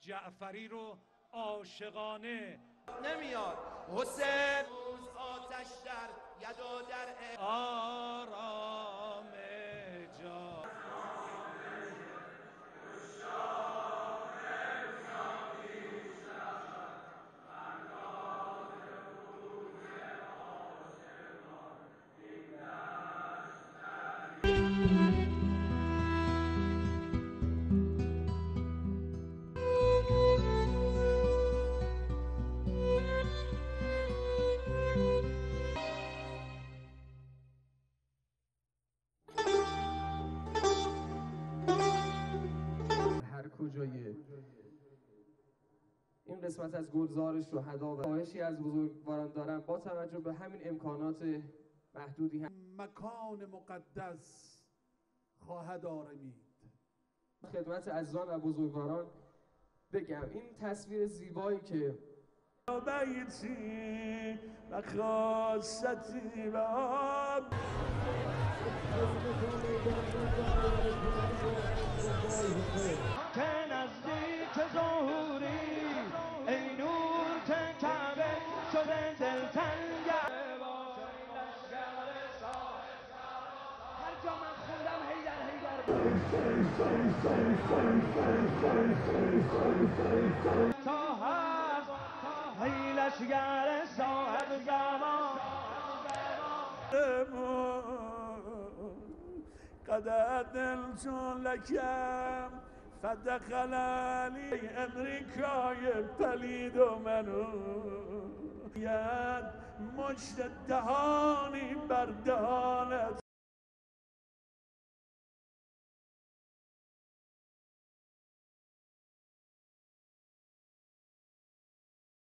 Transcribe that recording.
جعفری رو عاشقانه نمیاد. حسین. روز آتش در یدا در این قسمت از گلزار شهدا و خواهشی از بزرگواران دارم. با توجه به همین امکانات محدودی هم مکان مقدس خواهد آرمید. خدمت عزیزان و بزرگواران بگم این تصویر زیبایی که بیتی و خاصتی و جا من خوندم هیدر هیدر تا هست هیلشگر صاحب زمان قد أدلت لك فدخل لي أمريكا پلید و منو مجد دهانی بر دهانت